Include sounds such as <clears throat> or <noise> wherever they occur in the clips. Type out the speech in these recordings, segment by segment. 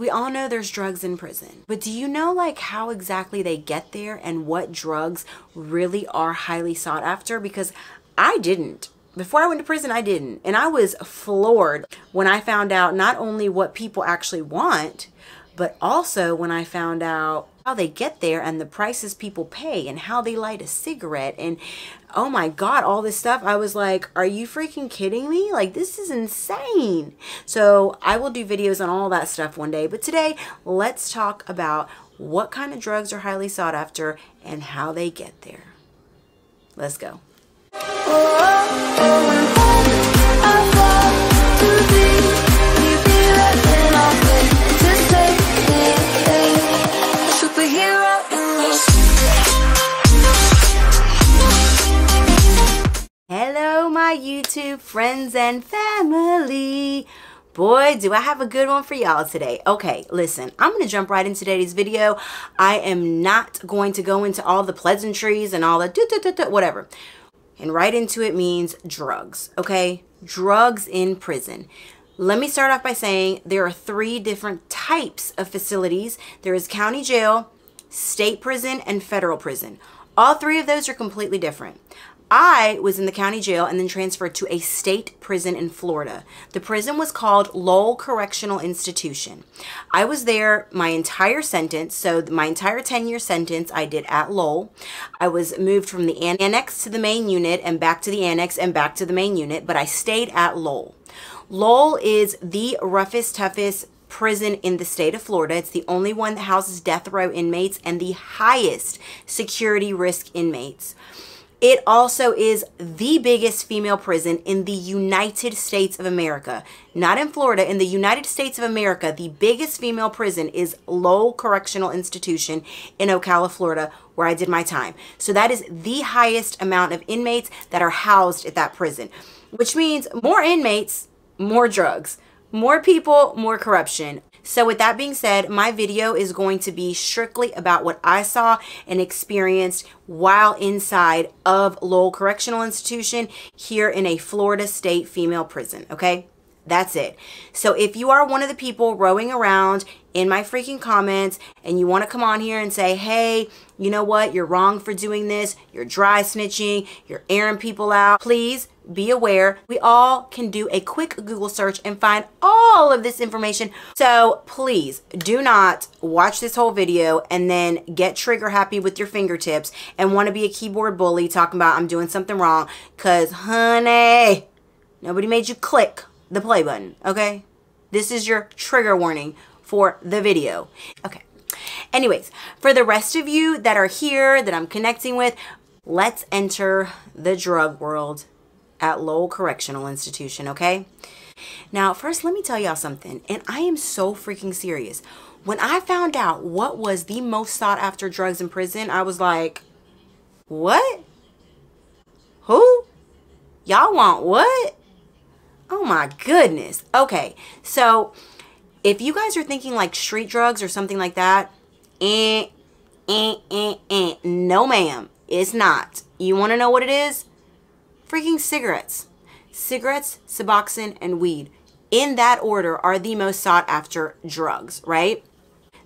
We all know there's drugs in prison, but do you know like how exactly they get there and what drugs really are highly sought after? Because I didn't. Before I went to prison, I didn't. And I was floored when I found out not only what people actually want, but also when I found out how they get there and the prices people pay and how they light a cigarette and oh my god all this stuff i was like are you freaking kidding me like this is insane so i will do videos on all that stuff one day but today let's talk about what kind of drugs are highly sought after and how they get there let's go Hello, my YouTube friends and family. Boy, do I have a good one for y'all today. Okay, listen, I'm going to jump right into today's video. I am not going to go into all the pleasantries and all the whatever. And right into it means drugs, okay? Drugs in prison. Let me start off by saying there are three different types of facilities. There is county jail, state prison, and federal prison. All three of those are completely different. I was in the county jail and then transferred to a state prison in Florida. The prison was called Lowell Correctional Institution. I was there my entire sentence, so my entire 10 year sentence I did at Lowell. I was moved from the annex to the main unit and back to the annex and back to the main unit, but I stayed at Lowell. Lowell is the roughest, toughest prison in the state of Florida. It's the only one that houses death row inmates and the highest security risk inmates. It also is the biggest female prison in the United States of America. Not in Florida, in the United States of America, the biggest female prison is Lowell Correctional Institution in Ocala, Florida, where I did my time. So that is the highest amount of inmates that are housed at that prison, which means more inmates, more drugs. More people, more corruption. So with that being said, my video is going to be strictly about what I saw and experienced while inside of Lowell Correctional Institution here in a Florida state female prison, okay? That's it. So if you are one of the people rowing around in my freaking comments and you want to come on here and say, hey, you know what? You're wrong for doing this. You're dry snitching. You're airing people out. Please be aware. We all can do a quick Google search and find all of this information. So please do not watch this whole video and then get trigger happy with your fingertips and want to be a keyboard bully talking about I'm doing something wrong. Cause honey, nobody made you click the play button. Okay. This is your trigger warning for the video. Okay. Anyways, for the rest of you that are here that I'm connecting with, let's enter the drug world at Lowell Correctional Institution, okay? Now, first, let me tell y'all something, and I am so freaking serious. When I found out what was the most sought after drugs in prison, I was like, what? Who? Y'all want what? Oh my goodness. Okay, so if you guys are thinking like street drugs or something like that, eh, eh, eh, eh, no ma'am, it's not. You want to know what it is? Freaking cigarettes. Cigarettes, Suboxone, and weed, in that order, are the most sought after drugs, right?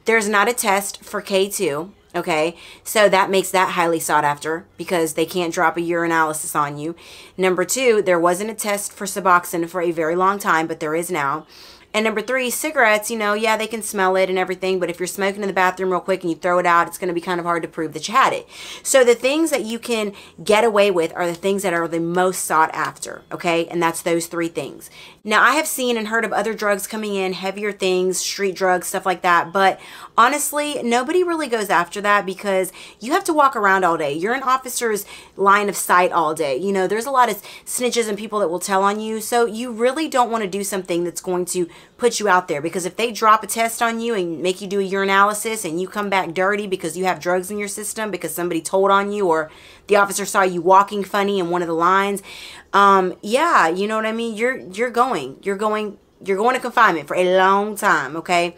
There's not a test for K2, okay? So that makes that highly sought after because they can't drop a urinalysis on you. Number two, there wasn't a test for Suboxone for a very long time, but there is now. And number three, cigarettes, you know, yeah, they can smell it and everything, but if you're smoking in the bathroom real quick and you throw it out, it's going to be kind of hard to prove that you had it. So the things that you can get away with are the things that are the most sought after, okay? And that's those three things. Now, I have seen and heard of other drugs coming in, heavier things, street drugs, stuff like that, but honestly, nobody really goes after that because you have to walk around all day. You're an officer's line of sight all day. You know, there's a lot of snitches and people that will tell on you, so you really don't want to do something that's going to put you out there because if they drop a test on you and make you do a urinalysis and you come back dirty because you have drugs in your system because somebody told on you or the officer saw you walking funny in one of the lines um yeah you know what i mean you're you're going you're going you're going to confinement for a long time okay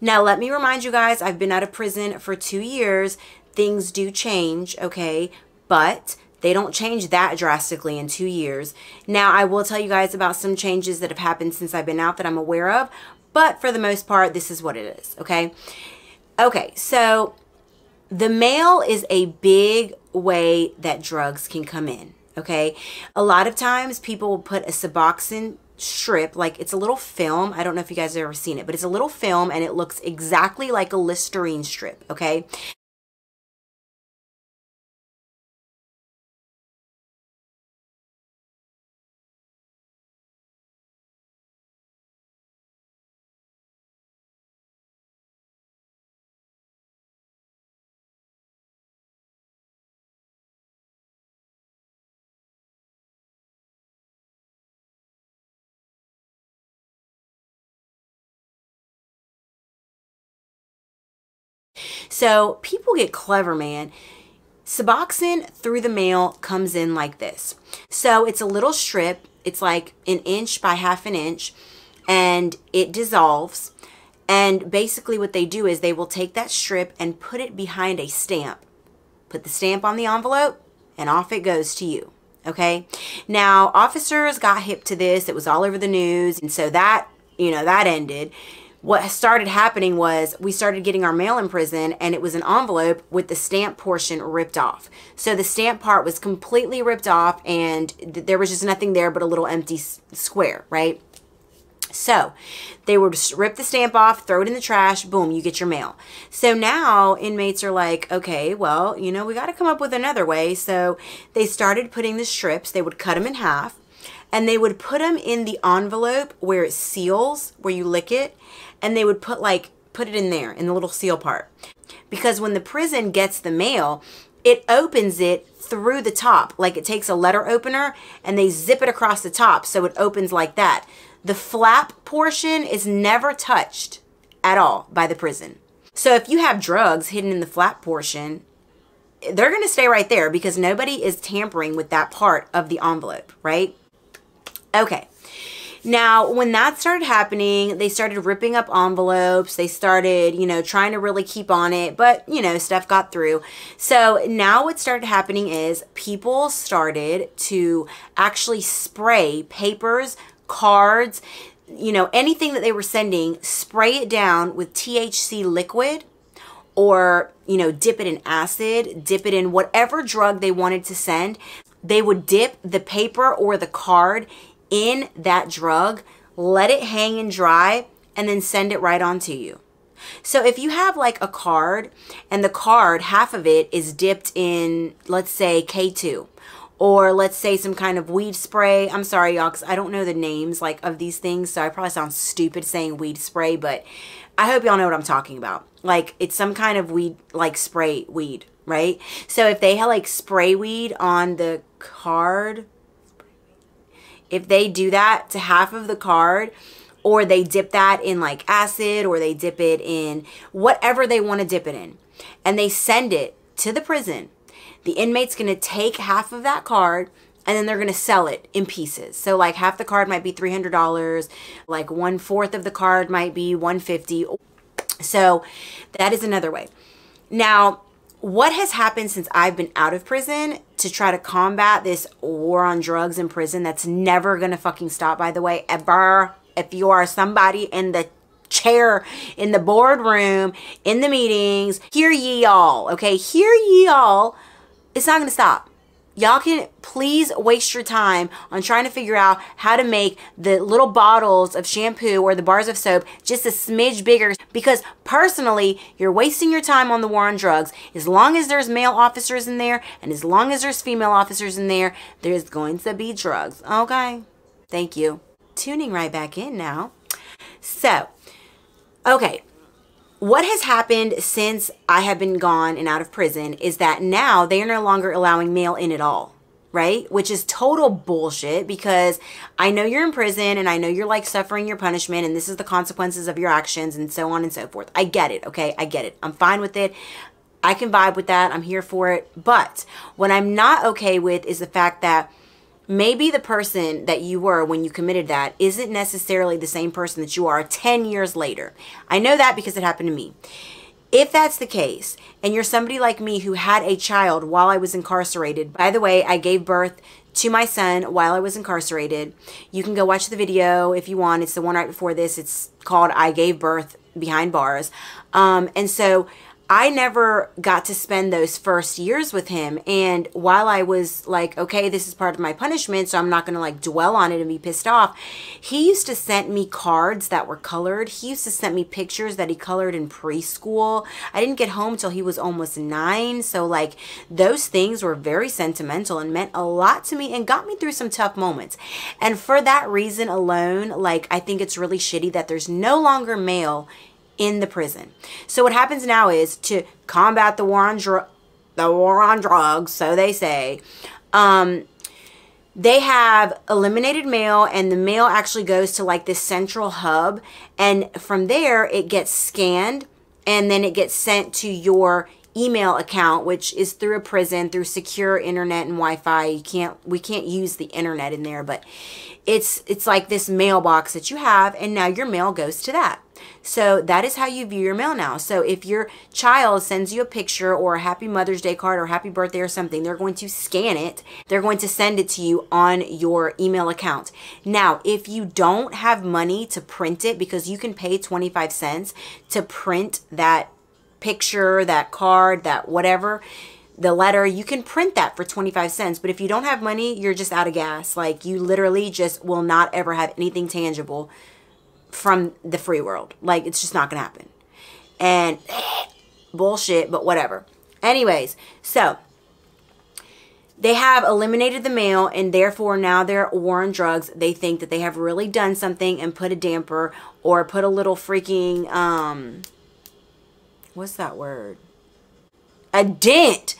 now let me remind you guys i've been out of prison for two years things do change okay but they don't change that drastically in two years. Now, I will tell you guys about some changes that have happened since I've been out that I'm aware of, but for the most part, this is what it is, okay? Okay, so the mail is a big way that drugs can come in, okay? A lot of times people will put a Suboxone strip like it's a little film. I don't know if you guys have ever seen it but it's a little film and it looks exactly like a listerine strip okay So people get clever, man. Suboxone through the mail comes in like this. So it's a little strip. It's like an inch by half an inch and it dissolves. And basically what they do is they will take that strip and put it behind a stamp. Put the stamp on the envelope and off it goes to you. Okay. Now officers got hip to this. It was all over the news. And so that, you know, that ended what started happening was we started getting our mail in prison and it was an envelope with the stamp portion ripped off. So the stamp part was completely ripped off and th there was just nothing there but a little empty square, right? So they would rip the stamp off, throw it in the trash, boom, you get your mail. So now inmates are like, okay, well, you know, we got to come up with another way. So they started putting the strips, they would cut them in half and they would put them in the envelope where it seals, where you lick it, and they would put like put it in there in the little seal part. Because when the prison gets the mail, it opens it through the top. Like it takes a letter opener and they zip it across the top so it opens like that. The flap portion is never touched at all by the prison. So if you have drugs hidden in the flap portion, they're going to stay right there because nobody is tampering with that part of the envelope, right? Okay. Now, when that started happening, they started ripping up envelopes. They started, you know, trying to really keep on it, but, you know, stuff got through. So now what started happening is people started to actually spray papers, cards, you know, anything that they were sending, spray it down with THC liquid or, you know, dip it in acid, dip it in whatever drug they wanted to send. They would dip the paper or the card in that drug, let it hang and dry, and then send it right on to you. So if you have like a card and the card, half of it is dipped in, let's say K2 or let's say some kind of weed spray. I'm sorry, y'all, because I don't know the names like of these things. So I probably sound stupid saying weed spray, but I hope y'all know what I'm talking about. Like it's some kind of weed, like spray weed, right? So if they have like spray weed on the card, if they do that to half of the card or they dip that in like acid or they dip it in whatever they want to dip it in and they send it to the prison, the inmate's going to take half of that card and then they're going to sell it in pieces. So like half the card might be $300, like one fourth of the card might be 150. So that is another way. Now, what has happened since I've been out of prison to try to combat this war on drugs in prison that's never to fucking stop, by the way, ever. If you are somebody in the chair, in the boardroom, in the meetings, hear ye all, okay? Hear ye all. It's not to stop y'all can please waste your time on trying to figure out how to make the little bottles of shampoo or the bars of soap just a smidge bigger. Because personally you're wasting your time on the war on drugs. As long as there's male officers in there and as long as there's female officers in there there's going to be drugs. Okay? Thank you. Tuning right back in now. So okay what has happened since I have been gone and out of prison is that now they are no longer allowing mail in at all, right? Which is total bullshit because I know you're in prison and I know you're like suffering your punishment and this is the consequences of your actions and so on and so forth. I get it, okay? I get it. I'm fine with it. I can vibe with that. I'm here for it. But what I'm not okay with is the fact that maybe the person that you were when you committed that isn't necessarily the same person that you are 10 years later. I know that because it happened to me. If that's the case, and you're somebody like me who had a child while I was incarcerated, by the way, I gave birth to my son while I was incarcerated. You can go watch the video if you want. It's the one right before this. It's called I Gave Birth Behind Bars. Um, and so I never got to spend those first years with him. And while I was like, okay, this is part of my punishment, so I'm not going to like dwell on it and be pissed off, he used to send me cards that were colored. He used to send me pictures that he colored in preschool. I didn't get home till he was almost nine. So, like, those things were very sentimental and meant a lot to me and got me through some tough moments. And for that reason alone, like, I think it's really shitty that there's no longer mail in the prison. So what happens now is to combat the war on dr- the war on drugs, so they say. Um, they have eliminated mail and the mail actually goes to like this central hub and from there it gets scanned and then it gets sent to your email account which is through a prison through secure internet and wi-fi you can't we can't use the internet in there but it's it's like this mailbox that you have and now your mail goes to that so that is how you view your mail now. So if your child sends you a picture or a happy Mother's Day card or happy birthday or something, they're going to scan it. They're going to send it to you on your email account. Now, if you don't have money to print it because you can pay 25 cents to print that picture, that card, that whatever, the letter, you can print that for 25 cents. But if you don't have money, you're just out of gas. Like you literally just will not ever have anything tangible from the free world. Like, it's just not going to happen. And <clears throat> bullshit, but whatever. Anyways, so they have eliminated the mail and therefore now they're war on drugs. They think that they have really done something and put a damper or put a little freaking, um, what's that word? A dent.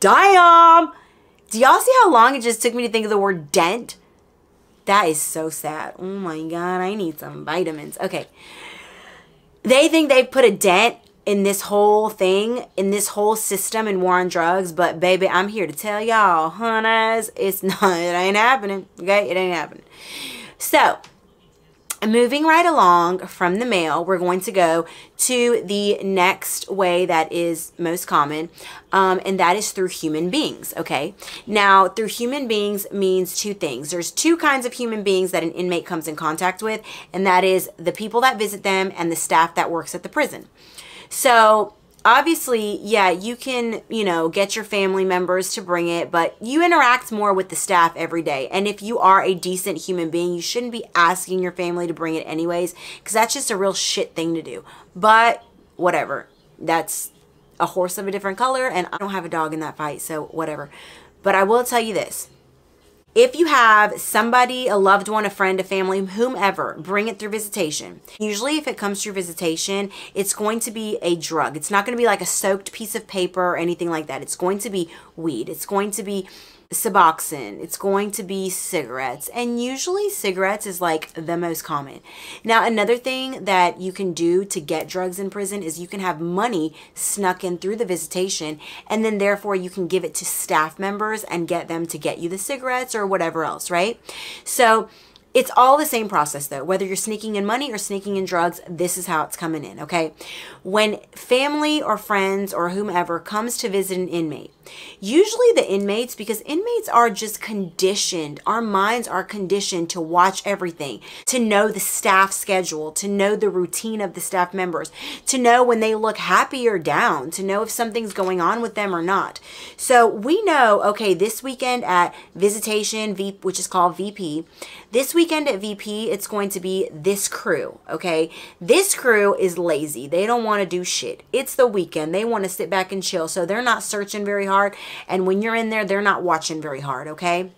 Damn. Do y'all see how long it just took me to think of the word dent? That is so sad. Oh my God, I need some vitamins. Okay. They think they've put a dent in this whole thing, in this whole system in war on drugs, but baby, I'm here to tell y'all, honeys, it's <laughs> not, it ain't happening. Okay, it ain't happening. So, moving right along from the mail, we're going to go to the next way that is most common, um, and that is through human beings. Okay, now through human beings means two things. There's two kinds of human beings that an inmate comes in contact with, and that is the people that visit them and the staff that works at the prison. So obviously, yeah, you can, you know, get your family members to bring it, but you interact more with the staff every day. And if you are a decent human being, you shouldn't be asking your family to bring it anyways, because that's just a real shit thing to do. But whatever. That's a horse of a different color, and I don't have a dog in that fight, so whatever. But I will tell you this if you have somebody, a loved one, a friend, a family, whomever, bring it through visitation. Usually, if it comes through visitation, it's going to be a drug. It's not going to be like a soaked piece of paper or anything like that. It's going to be weed. It's going to be Suboxone. It's going to be cigarettes. And usually cigarettes is like the most common. Now, another thing that you can do to get drugs in prison is you can have money snuck in through the visitation and then therefore you can give it to staff members and get them to get you the cigarettes or whatever else, right? So it's all the same process though. Whether you're sneaking in money or sneaking in drugs, this is how it's coming in, okay? When family or friends or whomever comes to visit an inmate, usually the inmates, because inmates are just conditioned, our minds are conditioned to watch everything, to know the staff schedule, to know the routine of the staff members, to know when they look happy or down, to know if something's going on with them or not. So we know, okay, this weekend at Visitation, which is called VP, this weekend at VP, it's going to be this crew, okay? This crew is lazy. They don't want to do shit. It's the weekend. They want to sit back and chill. So they're not searching very hard. And when you're in there, they're not watching very hard, okay?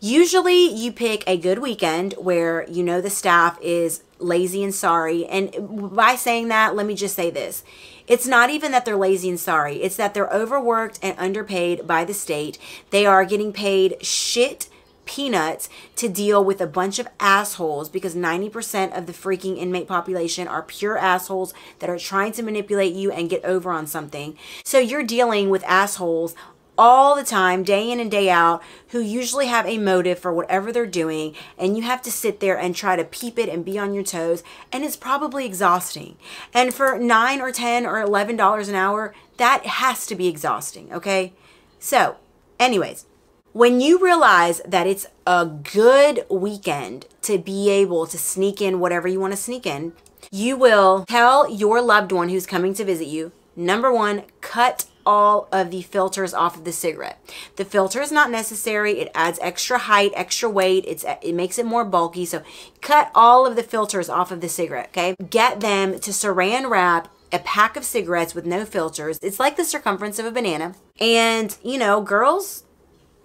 Usually you pick a good weekend where you know the staff is lazy and sorry. And by saying that, let me just say this. It's not even that they're lazy and sorry. It's that they're overworked and underpaid by the state. They are getting paid shit peanuts to deal with a bunch of assholes because 90% of the freaking inmate population are pure assholes that are trying to manipulate you and get over on something. So you're dealing with assholes all the time, day in and day out, who usually have a motive for whatever they're doing, and you have to sit there and try to peep it and be on your toes, and it's probably exhausting. And for nine or ten or eleven dollars an hour, that has to be exhausting, okay? So, anyways, when you realize that it's a good weekend to be able to sneak in whatever you want to sneak in, you will tell your loved one who's coming to visit you, number one, cut all of the filters off of the cigarette. The filter is not necessary. It adds extra height, extra weight. It's it makes it more bulky. So cut all of the filters off of the cigarette, okay? Get them to saran wrap a pack of cigarettes with no filters. It's like the circumference of a banana. And, you know, girls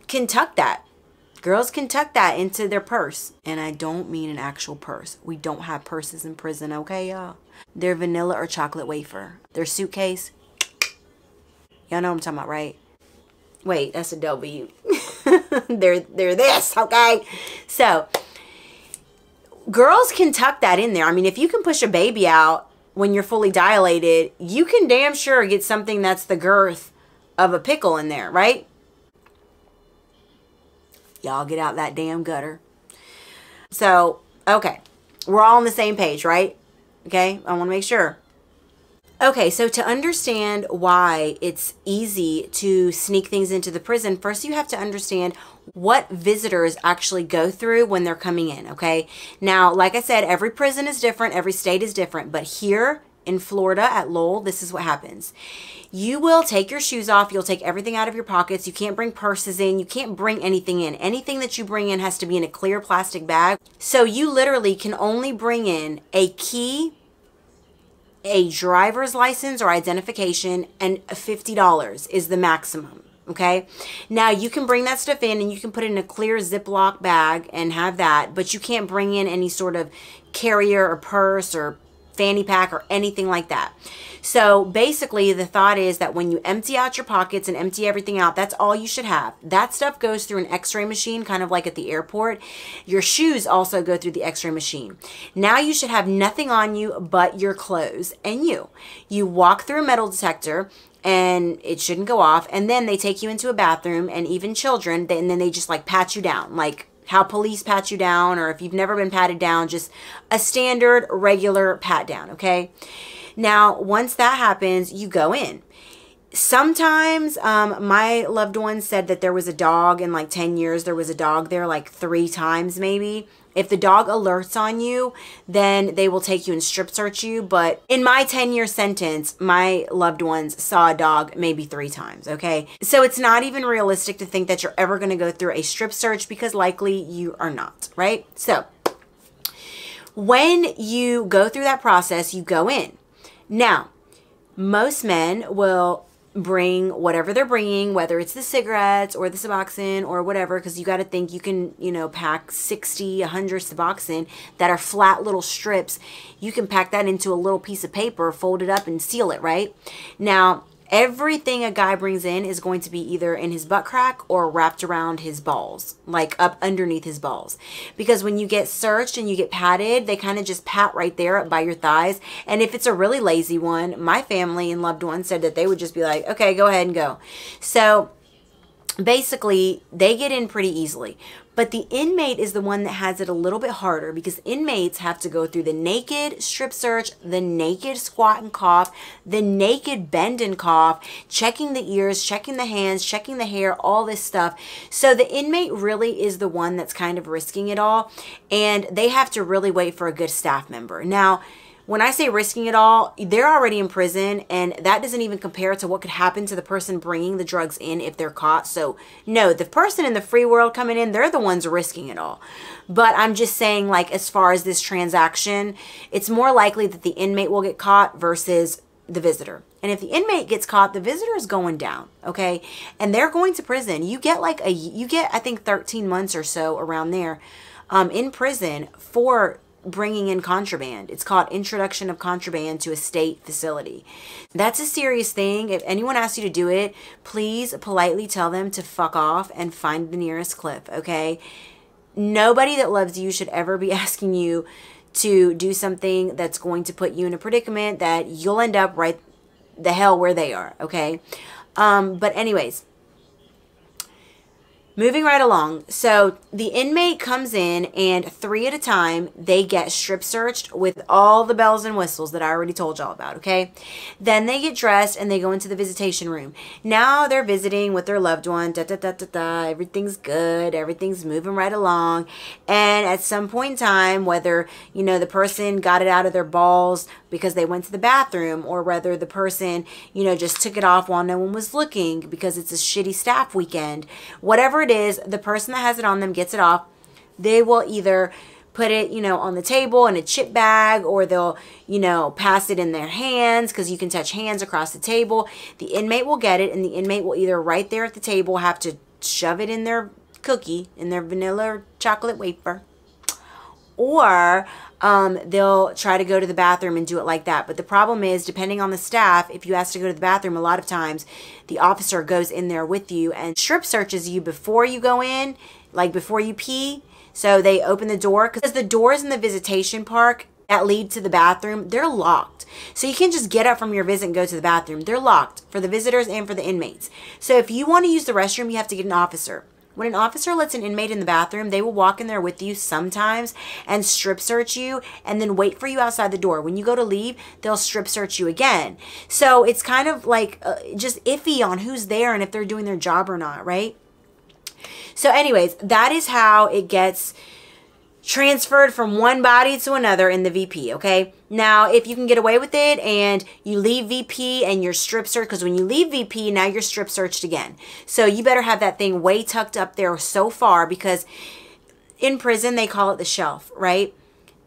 can tuck that. Girls can tuck that into their purse. And I don't mean an actual purse. We don't have purses in prison, okay, y'all? They're vanilla or chocolate wafer. Their suitcase, Y'all know what I'm talking about, right? Wait, that's a W. <laughs> they're they're this, okay? So girls can tuck that in there. I mean, if you can push a baby out when you're fully dilated, you can damn sure get something that's the girth of a pickle in there, right? Y'all get out that damn gutter. So, okay. We're all on the same page, right? Okay, I want to make sure. Okay, so to understand why it's easy to sneak things into the prison, first you have to understand what visitors actually go through when they're coming in, okay? Now, like I said, every prison is different, every state is different, but here in Florida at Lowell, this is what happens. You will take your shoes off, you'll take everything out of your pockets, you can't bring purses in, you can't bring anything in. Anything that you bring in has to be in a clear plastic bag. So you literally can only bring in a key a driver's license or identification and $50 is the maximum. Okay. Now you can bring that stuff in and you can put it in a clear Ziploc bag and have that, but you can't bring in any sort of carrier or purse or fanny pack or anything like that. So basically, the thought is that when you empty out your pockets and empty everything out, that's all you should have. That stuff goes through an x ray machine, kind of like at the airport. Your shoes also go through the x ray machine. Now you should have nothing on you but your clothes and you. You walk through a metal detector and it shouldn't go off. And then they take you into a bathroom, and even children, and then they just like pat you down, like how police pat you down, or if you've never been patted down, just a standard regular pat down, okay? Now, once that happens, you go in. Sometimes um, my loved one said that there was a dog in like 10 years, there was a dog there like three times maybe. If the dog alerts on you, then they will take you and strip search you. But in my 10 year sentence, my loved ones saw a dog maybe three times. Okay. So it's not even realistic to think that you're ever going to go through a strip search because likely you are not. Right. So when you go through that process, you go in. Now, most men will bring whatever they're bringing, whether it's the cigarettes or the Suboxone or whatever, because you got to think you can, you know, pack 60, 100 Suboxone that are flat little strips. You can pack that into a little piece of paper, fold it up and seal it, right? Now, everything a guy brings in is going to be either in his butt crack or wrapped around his balls, like up underneath his balls. Because when you get searched and you get patted, they kind of just pat right there by your thighs. And if it's a really lazy one, my family and loved ones said that they would just be like, okay, go ahead and go. So basically, they get in pretty easily. But the inmate is the one that has it a little bit harder because inmates have to go through the naked strip search, the naked squat and cough, the naked bend and cough, checking the ears, checking the hands, checking the hair, all this stuff. So the inmate really is the one that's kind of risking it all. And they have to really wait for a good staff member. Now, when I say risking it all, they're already in prison, and that doesn't even compare to what could happen to the person bringing the drugs in if they're caught. So, no, the person in the free world coming in, they're the ones risking it all. But I'm just saying, like, as far as this transaction, it's more likely that the inmate will get caught versus the visitor. And if the inmate gets caught, the visitor is going down, okay? And they're going to prison. You get like a, you get, I think, 13 months or so around there um, in prison for bringing in contraband. It's called introduction of contraband to a state facility. That's a serious thing. If anyone asks you to do it, please politely tell them to fuck off and find the nearest cliff, okay? Nobody that loves you should ever be <laughs> asking you to do something that's going to put you in a predicament that you'll end up right the hell where they are, okay? Um, but anyways, Moving right along. So the inmate comes in and three at a time, they get strip searched with all the bells and whistles that I already told y'all about, okay? Then they get dressed and they go into the visitation room. Now they're visiting with their loved one, da da da da da, everything's good, everything's moving right along. And at some point in time, whether, you know, the person got it out of their balls because they went to the bathroom or whether the person, you know, just took it off while no one was looking because it's a shitty staff weekend, whatever it is, the person that has it on them gets it off. They will either put it, you know, on the table in a chip bag or they'll, you know, pass it in their hands because you can touch hands across the table. The inmate will get it and the inmate will either right there at the table have to shove it in their cookie, in their vanilla chocolate wafer, or um, they'll try to go to the bathroom and do it like that. But the problem is, depending on the staff, if you ask to go to the bathroom, a lot of times the officer goes in there with you and strip searches you before you go in, like before you pee. So they open the door because the doors in the visitation park that lead to the bathroom, they're locked. So you can't just get up from your visit and go to the bathroom. They're locked for the visitors and for the inmates. So if you want to use the restroom, you have to get an officer. When an officer lets an inmate in the bathroom, they will walk in there with you sometimes and strip search you and then wait for you outside the door. When you go to leave, they'll strip search you again. So it's kind of like uh, just iffy on who's there and if they're doing their job or not, right? So anyways, that is how it gets transferred from one body to another in the VP, okay? Now, if you can get away with it and you leave VP and you're strip searched, because when you leave VP, now you're strip searched again. So you better have that thing way tucked up there so far because in prison, they call it the shelf, right?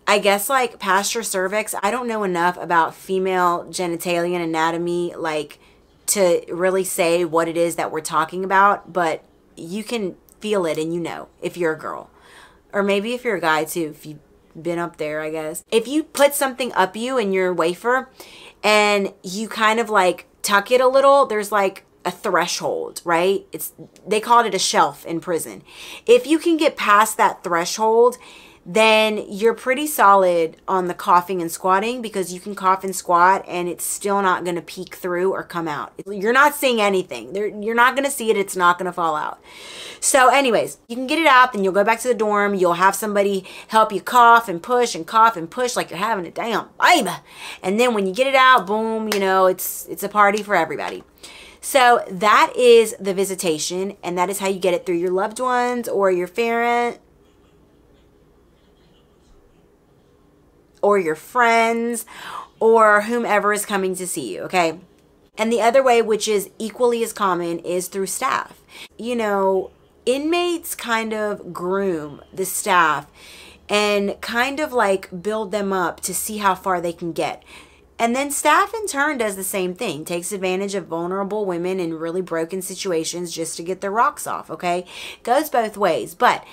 I guess like pasture cervix, I don't know enough about female genitalian anatomy, like to really say what it is that we're talking about, but you can feel it and you know if you're a girl or maybe if you're a guy too, if you've been up there, I guess. If you put something up you in your wafer and you kind of like tuck it a little, there's like a threshold, right? It's they called it a shelf in prison. If you can get past that threshold, then you're pretty solid on the coughing and squatting because you can cough and squat and it's still not going to peek through or come out. You're not seeing anything. You're not going to see it. It's not going to fall out. So anyways, you can get it out, then you'll go back to the dorm. You'll have somebody help you cough and push and cough and push like you're having a damn baby. And then when you get it out, boom, you know, it's it's a party for everybody. So that is the visitation, and that is how you get it through your loved ones or your parent or your friends or whomever is coming to see you, okay? And the other way, which is equally as common, is through staff. You know, inmates kind of groom the staff and kind of like build them up to see how far they can get. And then staff in turn does the same thing, takes advantage of vulnerable women in really broken situations just to get their rocks off, okay? Goes both ways. But,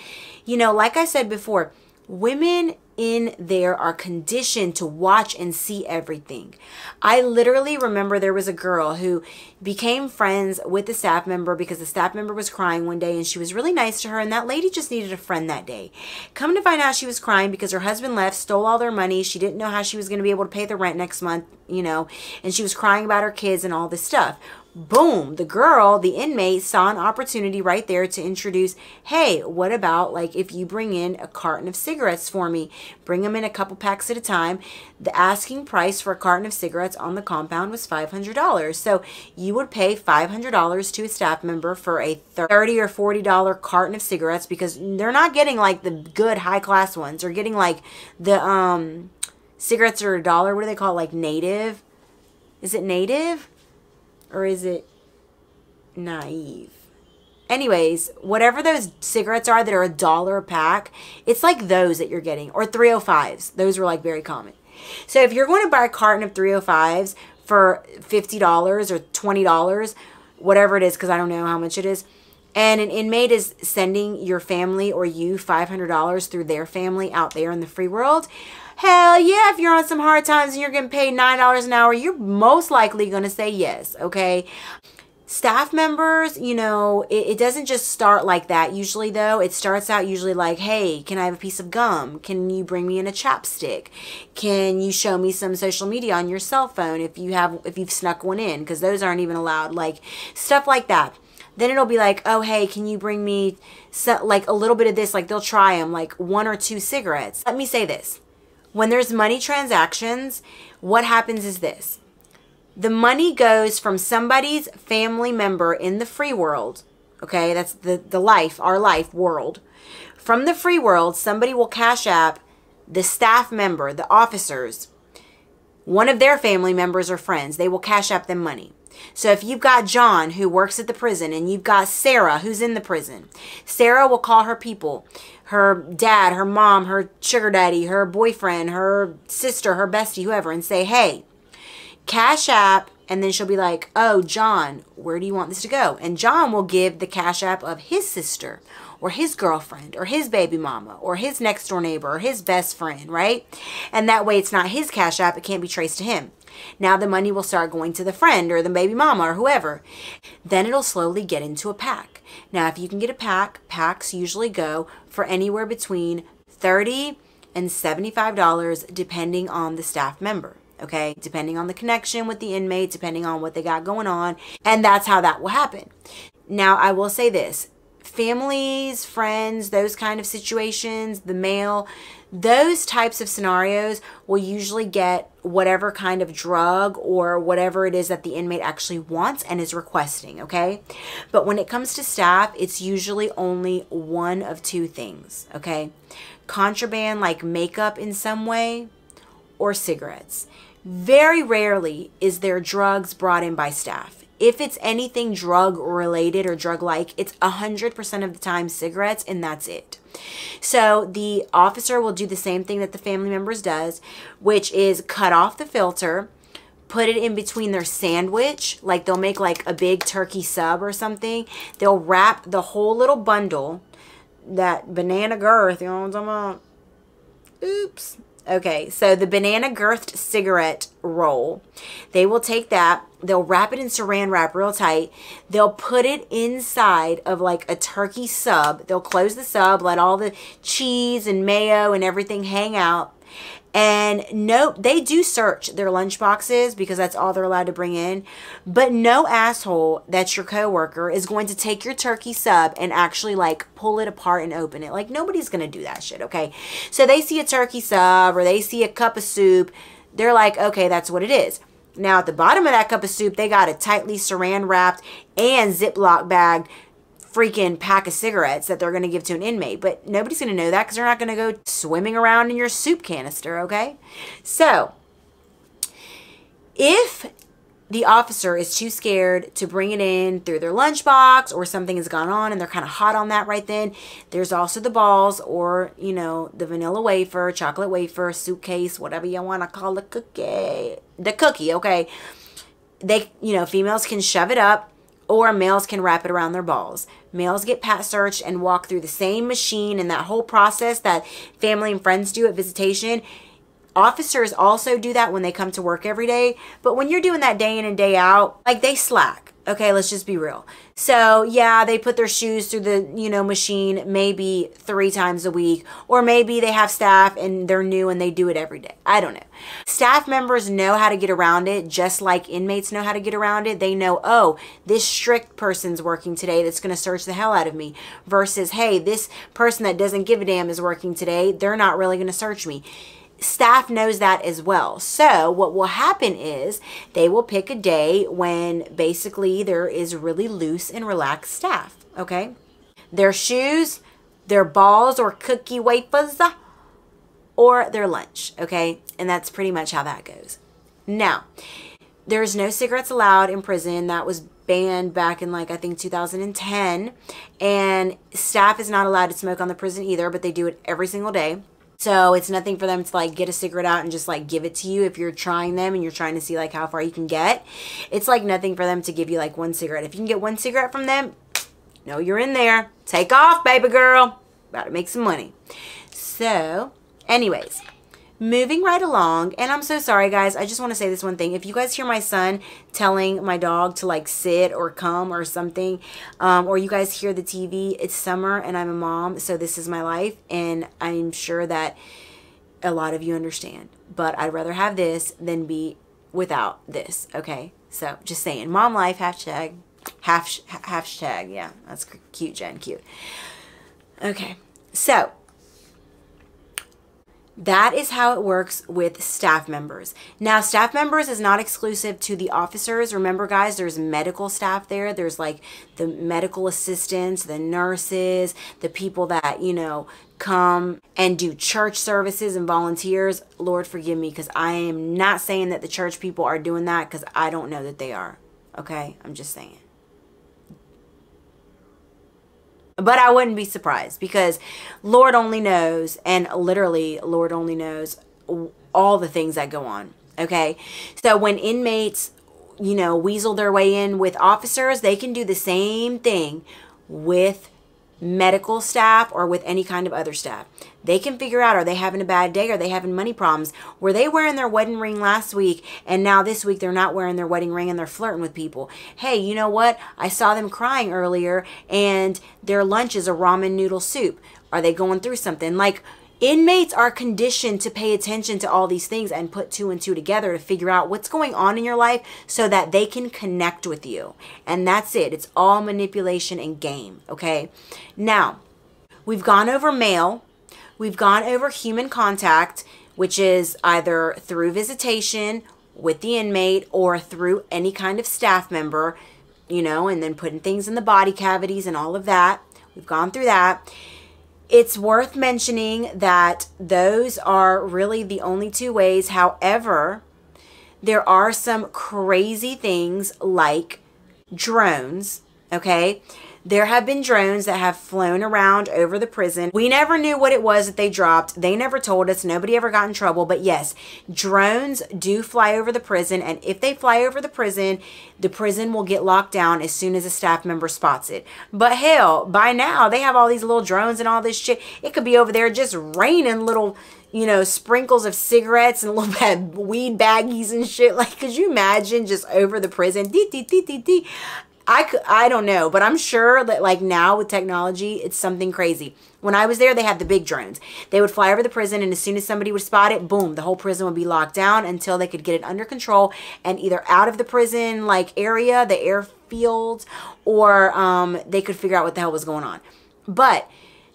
you know, like I said before, women in there are conditioned to watch and see everything. I literally remember there was a girl who became friends with a staff member because the staff member was crying one day and she was really nice to her and that lady just needed a friend that day. Come to find out she was crying because her husband left, stole all their money. She didn't know how she was going to be able to pay the rent next month, you know, and she was crying about her kids and all this stuff boom, the girl, the inmate saw an opportunity right there to introduce, hey, what about like if you bring in a carton of cigarettes for me? Bring them in a couple packs at a time. The asking price for a carton of cigarettes on the compound was $500. So you would pay $500 to a staff member for a 30 or $40 carton of cigarettes because they're not getting like the good high class ones. They're getting like the um cigarettes are a dollar. What do they call it? Like native? Is it native? Or is it naive? Anyways, whatever those cigarettes are that are a dollar a pack, it's like those that you're getting. Or 305s. Those were like very common. So if you're going to buy a carton of 305s for $50 or $20, whatever it is, because I don't know how much it is, and an inmate is sending your family or you $500 through their family out there in the free world, Hell yeah, if you're on some hard times and you're getting paid $9 an hour, you're most likely going to say yes, okay? staff members, you know, it, it, doesn't just start like that usually though. It starts out usually like, hey, can I have a piece of gum? Can you bring me in a chapstick? Can you show me some social media on your cell phone if you have if you've snuck one in because those aren't even allowed. Like stuff like that. then it'll be like, oh, hey, can you bring me so, like a little bit of this? Like they'll try them, like one or two cigarettes. Let me say this. When there's money transactions, what happens is this. The money goes from somebody's family member in the free world. Okay, that's the, the life, our life world. From the free world, somebody will cash app the staff member, the officers, one of their family members or friends. They will cash app them money. So if you've got John who works at the prison and you've got Sarah who's in the prison, Sarah will call her people, her dad, her mom, her sugar daddy, her boyfriend, her sister, her bestie, whoever, and say, hey, Cash App, and then she'll be like, oh, John, where do you want this to go? And John will give the Cash App of his sister or his girlfriend or his baby mama or his next door neighbor or his best friend, right? And that way it's not his Cash App, it can't be traced to him. Now the money will start going to the friend or the baby mama or whoever. Then it'll slowly get into a pack. Now, if you can get a pack, packs usually go for anywhere between 30 and $75 depending on the staff member okay? Depending on the connection with the inmate, depending on what they got going on. And that's how that will happen. Now, I will say this families, friends, those kind of situations, the mail, those types of scenarios will usually get whatever kind of drug or whatever it is that the inmate actually wants and is requesting, okay? But when it comes to staff, it's usually only one of two things, okay? Contraband like makeup in some way or cigarettes. Very rarely is there drugs brought in by staff if it's anything drug related or drug like, it's 100% of the time cigarettes and that's it. So the officer will do the same thing that the family members does, which is cut off the filter, put it in between their sandwich, like they'll make like a big turkey sub or something. They'll wrap the whole little bundle, that banana girth, you know what I'm talking about? Oops. Okay, so the banana girthed cigarette roll, they will take that, they'll wrap it in saran wrap real tight, they'll put it inside of like a turkey sub, they'll close the sub, let all the cheese and mayo and everything hang out, and nope, they do search their lunch boxes because that's all they're allowed to bring in. But no asshole that's your coworker is going to take your turkey sub and actually like pull it apart and open it. Like nobody's going to do that shit, okay? So they see a turkey sub or they see a cup of soup. They're like, okay, that's what it is. Now at the bottom of that cup of soup, they got a tightly saran wrapped and Ziploc bagged freaking pack of cigarettes that they're going to give to an inmate. But nobody's going to know that because they're not going to go swimming around in your soup canister, okay? So, if the officer is too scared to bring it in through their lunchbox or something has gone on and they're kind of hot on that right then. There's also the balls or, you know, the vanilla wafer, chocolate wafer, suitcase, whatever you want to call the cookie. The cookie, okay? They, you know, females can shove it up or males can wrap it around their balls. Males get pat searched and walk through the same machine and that whole process that family and friends do at visitation. Officers also do that when they come to work every day, but when you're doing that day in and day out, like they slack. Okay, let's just be real. So, yeah, they put their shoes through the, you know, machine maybe 3 times a week or maybe they have staff and they're new and they do it every day. I don't know. Staff members know how to get around it just like inmates know how to get around it. They know, "Oh, this strict person's working today that's going to search the hell out of me." Versus, "Hey, this person that doesn't give a damn is working today. They're not really going to search me." Staff knows that as well. So what will happen is they will pick a day when basically there is really loose and relaxed staff, okay? Their shoes, their balls or cookie wafers, or their lunch, okay? And that's pretty much how that goes. Now, there's no cigarettes allowed in prison. That was banned back in like I think 2010 and staff is not allowed to smoke on the prison either but they do it every single day so it's nothing for them to like get a cigarette out and just like give it to you if you're trying them and you're trying to see like how far you can get. It's like nothing for them to give you like one cigarette. If you can get one cigarette from them, know you're in there. Take off, baby girl. About to make some money. So, anyways, moving right along and i'm so sorry guys i just want to say this one thing if you guys hear my son telling my dog to like sit or come or something um, or you guys hear the tv it's summer and i'm a mom so this is my life and i'm sure that a lot of you understand but i'd rather have this than be without this okay so just saying mom life hashtag Half, hashtag, yeah, that's cute, Jen, cute. Okay, so that is how it works with staff members. Now, staff members is not exclusive to the officers. Remember, guys, there's medical staff there. There's like the medical assistants, the nurses, the people that, you know, come and do church services and volunteers. Lord, forgive me because I am not saying that the church people are doing that because I don't know that they are. Okay? I'm just saying. But I wouldn't be surprised because Lord only knows, and literally, Lord only knows all the things that go on. Okay. So when inmates, you know, weasel their way in with officers, they can do the same thing with medical staff or with any kind of other staff. They can figure out are they having a bad day? Are they having money problems? Were they wearing their wedding ring last week and now this week they're not wearing their wedding ring and they're flirting with people? Hey, you know what? I saw them crying earlier and their lunch is a ramen noodle soup. Are they going through something? Like, Inmates are conditioned to pay attention to all these things and put two and two together to figure out what's going on in your life so that they can connect with you. And that's it. It's all manipulation and game, okay? Now, we've gone over mail, we've gone over human contact, which is either through visitation with the inmate or through any kind of staff member, you know, and then putting things in the body cavities and all of that. We've gone through that. It's worth mentioning that those are really the only two ways. However, there are some crazy things like drones, okay? There have been drones that have flown around over the prison. We never knew what it was that they dropped. They never told us. Nobody ever got in trouble. But yes, drones do fly over the prison. And if they fly over the prison, the prison will get locked down as soon as a staff member spots it. But hell, by now, they have all these little drones and all this shit. It could be over there just raining little you know, sprinkles of cigarettes and <laughs> little weed baggies and shit. Like, could you imagine just over the prison? Dee, dee, dee, dee, dee. I, could, I don't know, but I'm sure that like now with technology, it's something crazy. When I was there, they had the big drones. They would fly over the prison, and as soon as somebody would spot it, boom, the whole prison would be locked down until they could get it under control and either out of the prison like area, the airfields, or um, they could figure out what the hell was going on. But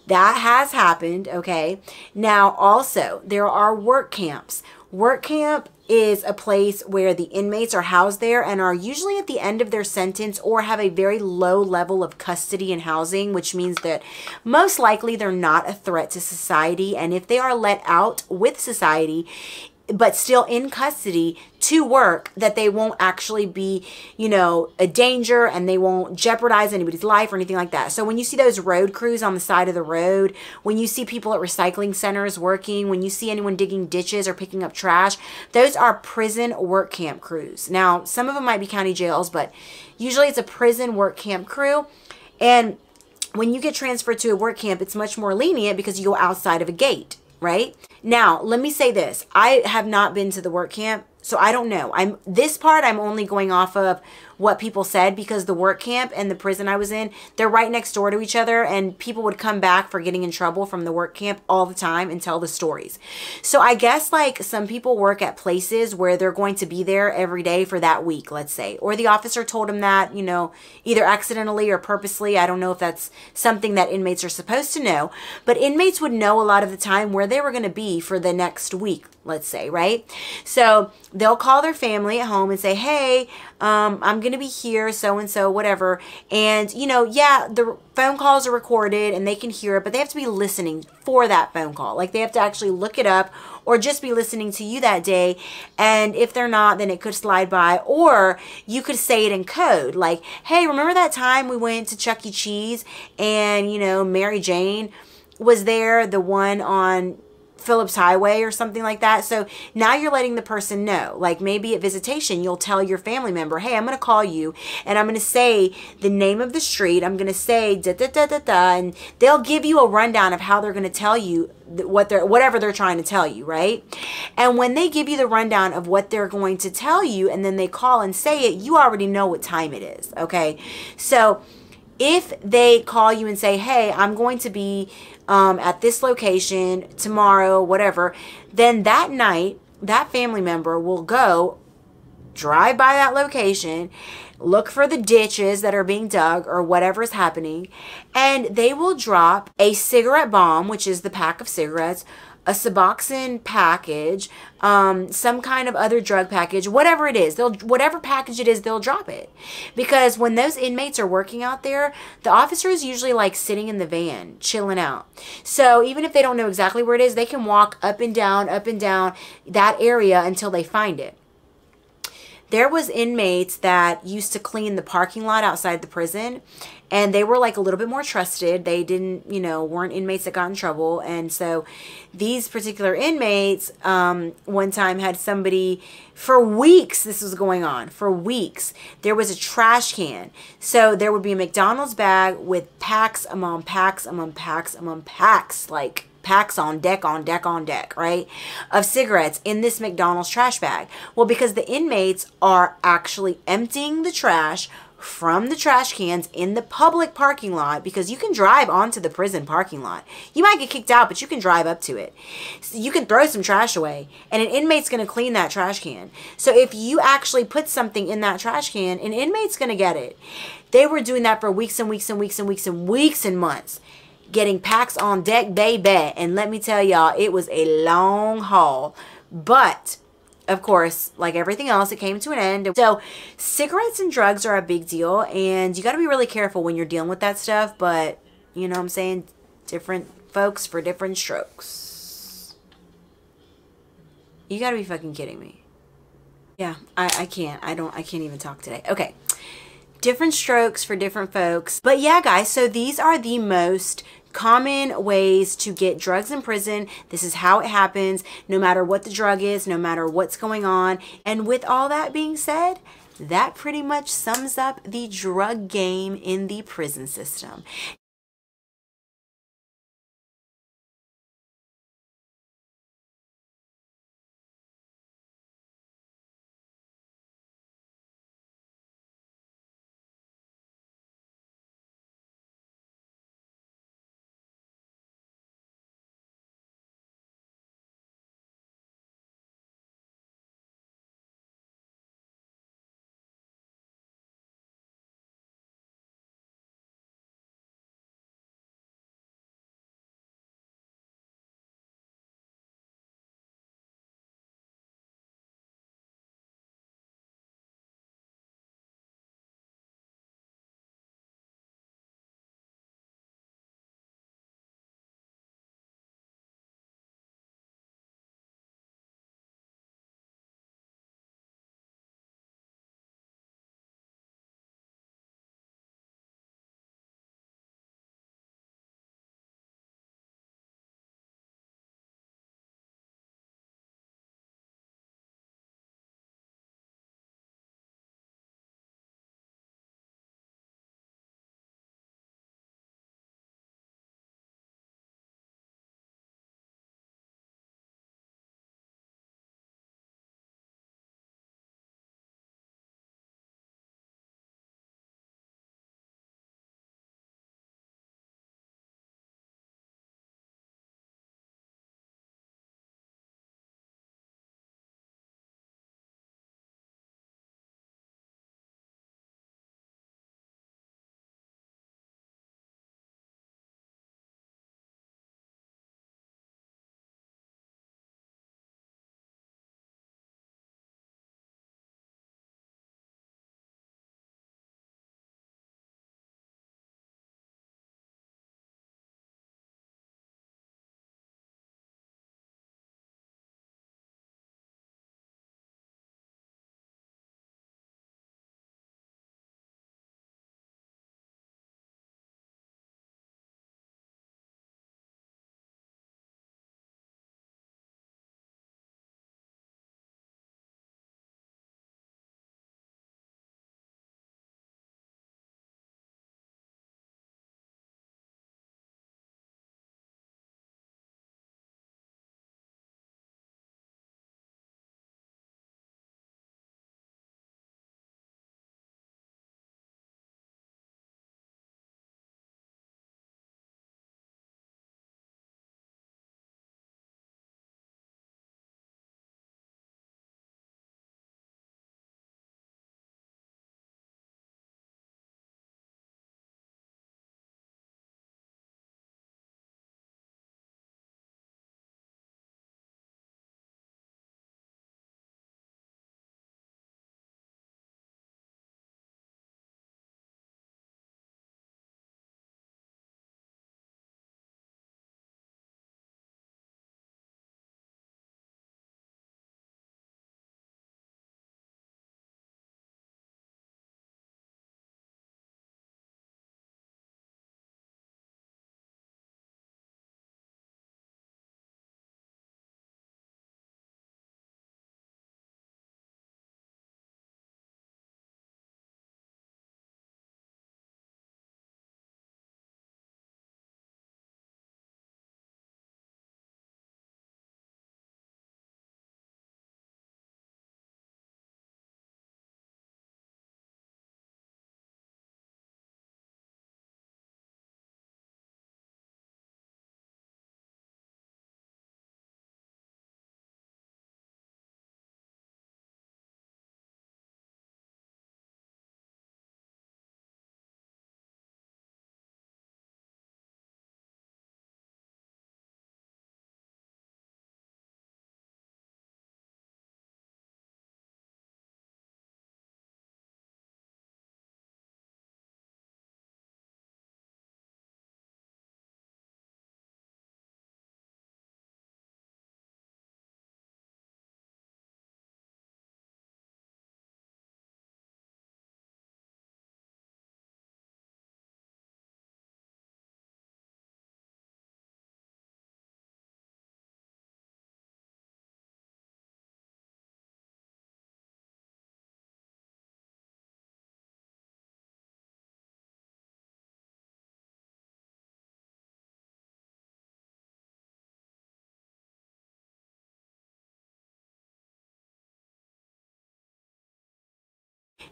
that has happened, okay? Now, also, there are work camps. Work camp is a place where the inmates are housed there and are usually at the end of their sentence or have a very low level of custody and housing, which means that most likely they're not a threat to society. And if they are let out with society, but still in custody to work that they won't actually be, you know, a danger and they won't jeopardize anybody's life or anything like that. So when you see those road crews on the side of the road, when you see people at recycling centers working, when you see anyone digging ditches or picking up trash, those are prison work camp crews. Now, some of them might be county jails, but usually it's a prison work camp crew. And when you get transferred to a work camp, it's much more lenient because you go outside of a gate right? Now, let me say this. I have not been to the work camp, so I don't know. I'm this part I'm only going off of what people said because the work camp and the prison I was in, they're right next door to each other and people would come back for getting in trouble from the work camp all the time and tell the stories. So I guess like some people work at places where they're going to be there every day for that week, let's say. Or the officer told them that, you know, either accidentally or purposely. I don't know if that's something that inmates are supposed to know, but inmates would know a lot of the time where they were going to be for the next week, let's say, right? So they'll call their family at home and say, hey, um, I'm going to be here, so and so, whatever. And, you know, yeah, the phone calls are recorded and they can hear it, but they have to be listening for that phone call. Like they have to actually look it up or just be listening to you that day. And if they're not, then it could slide by. Or you could say it in code, like, hey, remember that time we went to Chuck E. Cheese and, you know, Mary Jane was there, the one on Phillips Highway or something like that. So now you're letting the person know. Like maybe at visitation, you'll tell your family member, hey, I'm going to call you and I'm going to say the name of the street. I'm going to say da da da da da. And they'll give you a rundown of how they're going to tell you what they're whatever they're trying to tell you right and when they give you the rundown of what they're going to tell you and then they call and say it you already know what time it is okay so if they call you and say, hey, I'm going to be um, at this location tomorrow, whatever, then that night, that family member will go drive by that location, look for the ditches that are being dug or whatever is happening, and they will drop a cigarette bomb, which is the pack of cigarettes, a Suboxone package, um, some kind of other drug package, whatever it is, they'll whatever package it is, they'll drop it. Because when those inmates are working out there, the officer is usually like sitting in the van, chilling out. So even if they don't know exactly where it is, they can walk up and down, up and down that area until they find it there was inmates that used to clean the parking lot outside the prison and they were like a little bit more trusted. They didn't you know weren't inmates that got in trouble. And so these particular inmates um, one time had somebody for weeks this was going on for weeks there was a trash can. So there would be a mcdonald's bag with packs among packs among packs among packs like packs on deck, on deck, on deck, right? Of cigarettes in this McDonald's trash bag. Well, because the inmates are actually emptying the trash from the trash cans in the public parking lot because you can drive onto the prison parking lot. You might get kicked out, but you can drive up to it. So you can throw some trash away, and an inmate's going to clean that trash can. So if you actually put something in that trash can, an inmate's going to get it. They were doing that for weeks and weeks and weeks and weeks and weeks and months getting packs on deck, baby. And let me tell y'all, it was a long haul. But of course, like everything else, it came to an end. So, cigarettes and drugs are a big deal, and you got to be really careful when you're dealing with that stuff. But, you know what I'm saying? Different folks for different strokes. You got to be fucking kidding me. Yeah, I, I can't. I don't, I can't even talk today. Okay. Different strokes for different folks. But yeah, guys, so these are the most common ways to get drugs in prison. This is how it happens, no matter what the drug is, no matter what's going on. And with all that being said, that pretty much sums up the drug game in the prison system.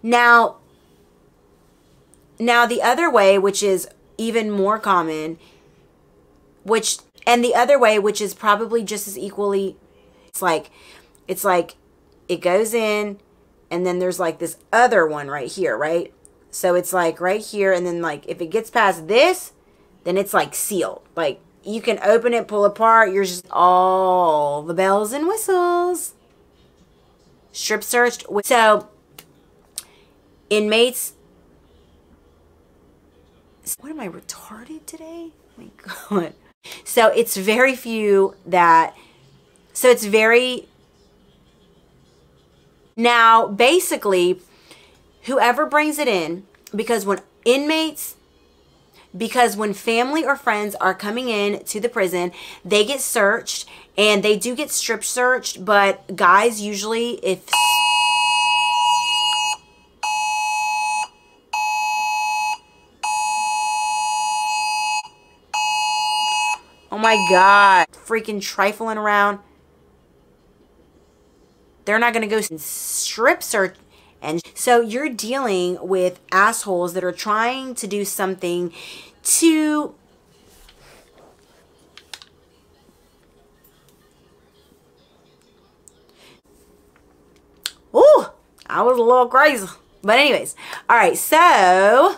Now, now the other way, which is even more common, which and the other way, which is probably just as equally, it's like, it's like, it goes in, and then there's like this other one right here, right? So it's like right here, and then like if it gets past this, then it's like sealed. Like you can open it, pull apart. You're just all the bells and whistles. Strip searched. So inmates. What am I retarded today? Oh my God. So it's very few that. So it's very. Now, basically, whoever brings it in, because when inmates because when family or friends are coming in to the prison, they get searched and they do get strip searched, but guys usually if Oh my god, freaking trifling around. They're not going to go strip search and so you're dealing with assholes that are trying to do something to Ooh, I was a little crazy. But anyways, all right, so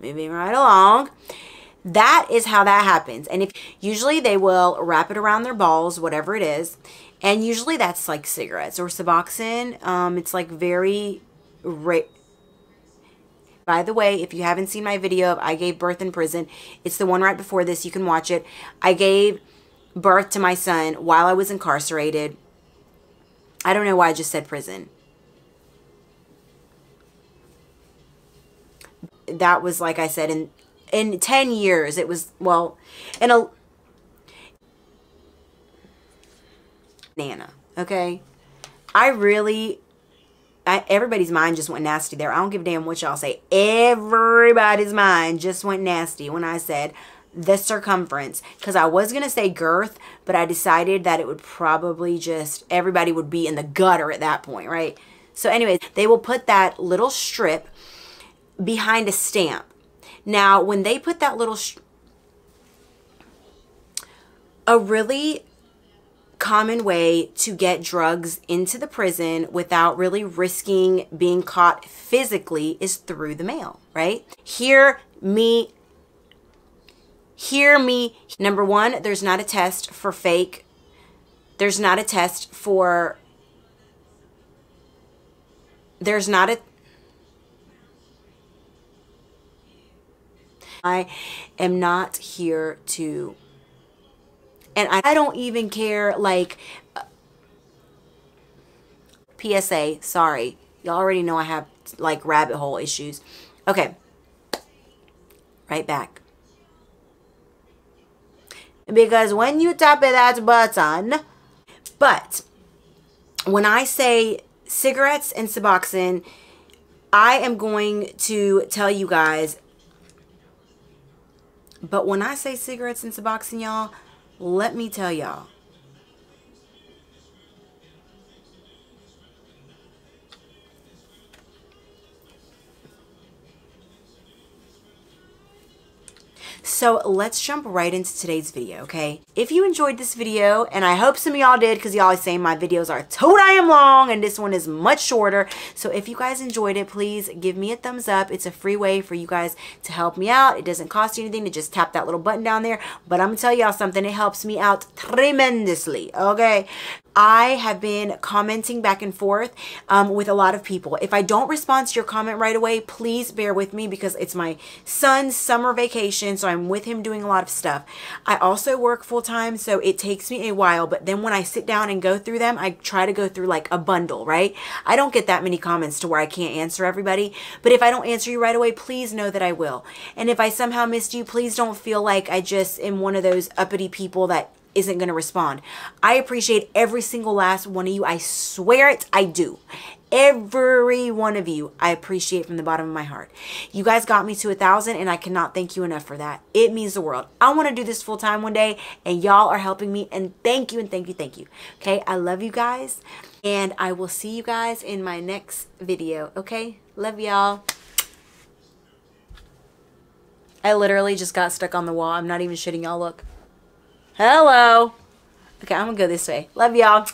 moving right along. That is how that happens. And if usually they will wrap it around their balls, whatever it is, and usually that's like cigarettes or Suboxone. Um, it's like very By the way, if you haven't seen my video of I gave birth in prison, it's the one right before this. You can watch it. I gave birth to my son while I was incarcerated. I don't know why I just said prison. That was, like I said, in in 10 years, it was, well, in a, Nana, okay? I really, I, everybody's mind just went nasty there. I don't give a damn what y'all say. Everybody's mind just went nasty when I said the circumference. Because I was going to say girth, but I decided that it would probably just, everybody would be in the gutter at that point, right? So anyways, they will put that little strip behind a stamp. Now, when they put that little, a really common way to get drugs into the prison without really risking being caught physically is through the mail, right? Hear me. Hear me. Number one, there's not a test for fake. There's not a test for. There's not a. I am not here to and I, don't even care like PSA, sorry. Y'all already know I have like rabbit hole issues. Okay. Right back. Because when you tap that button, but when I say cigarettes and Suboxone, I am going to tell you guys. But when I say cigarettes and Suboxone, y'all, let me tell y'all. So let's jump right into today's video, okay? If you enjoyed this video, and I hope some of y'all did because y'all always say my videos are too damn long and this one is much shorter. So if you guys enjoyed it, please give me a thumbs up. It's a free way for you guys to help me out. It doesn't cost you anything to just tap that little button down there. But I'm going to tell y'all something. It helps me out tremendously, okay? I have been commenting back and forth um, with a lot of people. If I don't respond to your comment right away, please bear with me because it's my son's summer vacation, so I'm with him doing a lot of stuff. I also work full time, so it takes me a while, but then when I sit down and go through them, I try to go through like a bundle, right? I don't get that many comments to where I can't answer everybody, but if I don't answer you right away, please know that I will. And if I somehow missed you, please don't feel like I just am one of those uppity people that isn't going to respond. I appreciate every single last one of you. I swear it, I do. Every one of you, I appreciate from the bottom of my heart. You guys got me to a thousand, and I cannot thank you enough for that. It means the world. I want to do this full time one day, and y'all are helping me. And thank you, and thank you, thank you. Okay, I love you guys, and I will see you guys in my next video. Okay, love y'all. I literally just got stuck on the wall. I'm not even shitting y'all. Look. Hello. Okay, I'm gonna go this way. Love y'all.